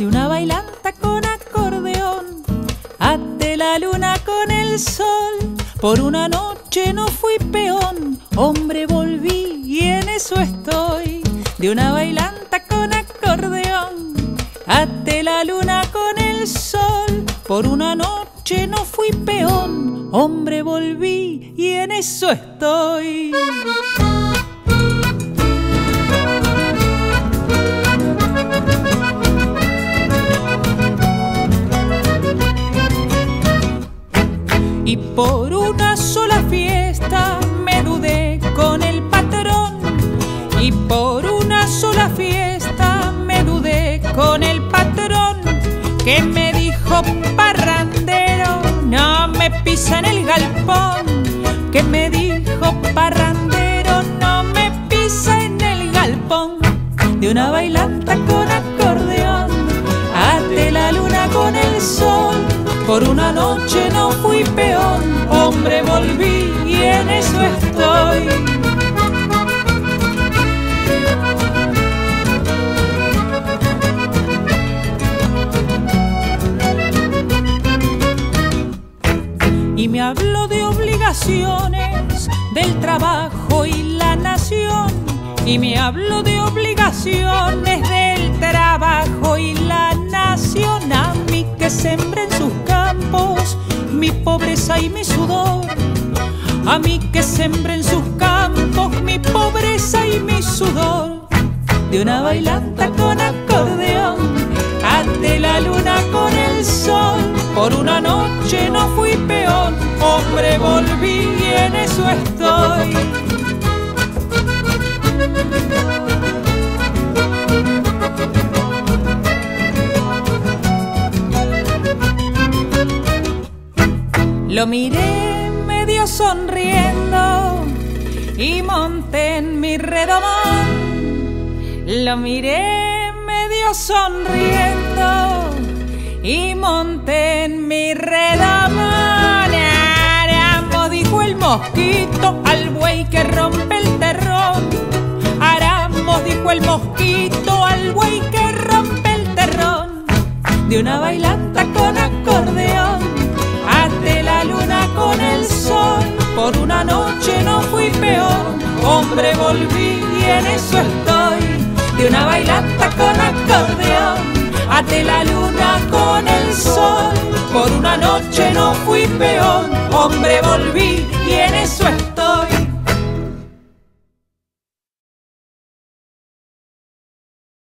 de una bailanta con acordeón. Ate la luna con el sol, por una noche no fui peón, hombre volví y en eso estoy, de una bailanta con acordeón. Ate la luna con el sol, por una noche no fui peón, hombre volví y en eso estoy. Y por una sola fiesta me dudé con el patrón. Y por una sola fiesta me dudé con el patrón. Que me dijo parrandero, no me pisa en el galpón. Que me dijo parrandero, no me pisa en el galpón. De una bailanta con acordeón, ate la luna con el sol por una noche no fui peón, hombre volví y en eso estoy. Y me habló de obligaciones, del trabajo y la nación. Y me habló de obligaciones, del trabajo y la nación. A mí que sembré en sus pobreza y mi sudor. A mí que sembré en sus campos mi pobreza y mi sudor. De una bailanta con acordeón, ante la luna con el sol. Por una noche no fui peón, hombre volví y en eso estoy. Lo miré medio sonriendo y monté en mi redomón. Lo miré medio sonriendo y monté en mi redomón. Aramo, dijo el mosquito al buey que rompe el terrón. Aramo, dijo el mosquito al buey que rompe el terrón. De una bailanta hombre volví y en eso estoy. De una bailanta con acordeón, ante la luna con el sol. Por una noche no fui peón, hombre volví y en eso estoy.